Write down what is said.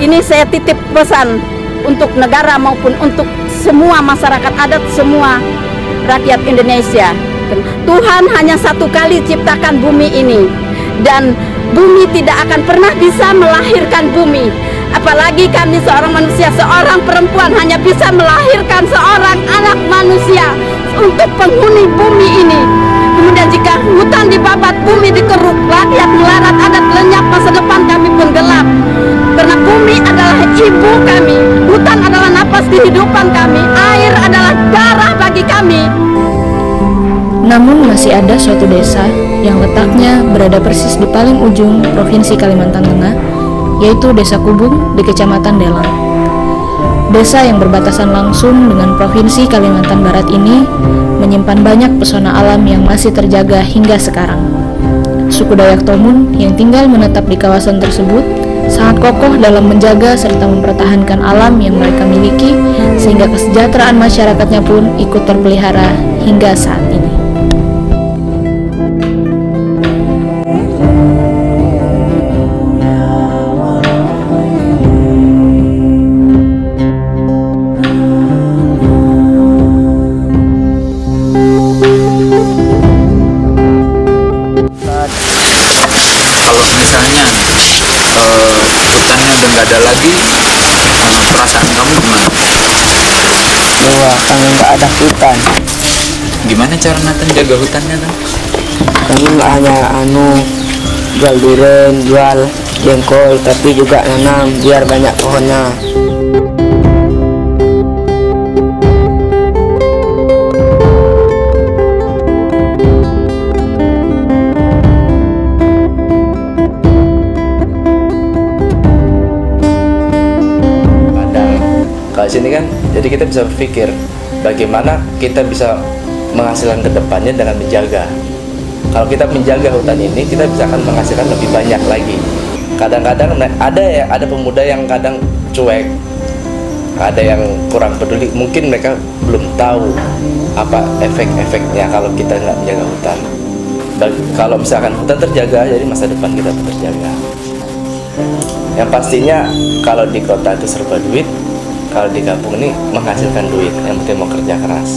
ini saya titip pesan untuk negara maupun untuk semua masyarakat adat, semua rakyat Indonesia. Tuhan hanya satu kali ciptakan bumi ini dan bumi tidak akan pernah bisa melahirkan bumi. Apalagi kami seorang manusia, seorang perempuan hanya bisa melahirkan seorang anak manusia untuk penghuni bumi ini. Kemudian jika hutan dibabat, bumi dikeruk, rakyat Namun masih ada suatu desa yang letaknya berada persis di paling ujung Provinsi Kalimantan Tengah, yaitu Desa Kubung di Kecamatan Delang. Desa yang berbatasan langsung dengan Provinsi Kalimantan Barat ini menyimpan banyak pesona alam yang masih terjaga hingga sekarang. Suku Dayak Tomun yang tinggal menetap di kawasan tersebut sangat kokoh dalam menjaga serta mempertahankan alam yang mereka miliki sehingga kesejahteraan masyarakatnya pun ikut terpelihara hingga saat ini. kalau misalnya eh, hutannya udah nggak ada lagi eh, perasaan kamu gimana bahwa kami nggak ada hutan gimana cara Nathan jaga hutannya Tan? kami nggak hanya anu jual durian jual jengkol tapi juga nanam biar banyak pohonnya sini kan, jadi kita bisa berpikir bagaimana kita bisa menghasilkan ke depannya dengan menjaga. Kalau kita menjaga hutan ini, kita bisa akan menghasilkan lebih banyak lagi. Kadang-kadang ada ya, ada pemuda yang kadang cuek, ada yang kurang peduli. Mungkin mereka belum tahu apa efek-efeknya kalau kita nggak menjaga hutan. Bag- kalau misalkan hutan terjaga, jadi masa depan kita terjaga. Yang pastinya kalau di kota itu serba duit, kalau di kampung ini menghasilkan duit. Yang penting mau kerja keras.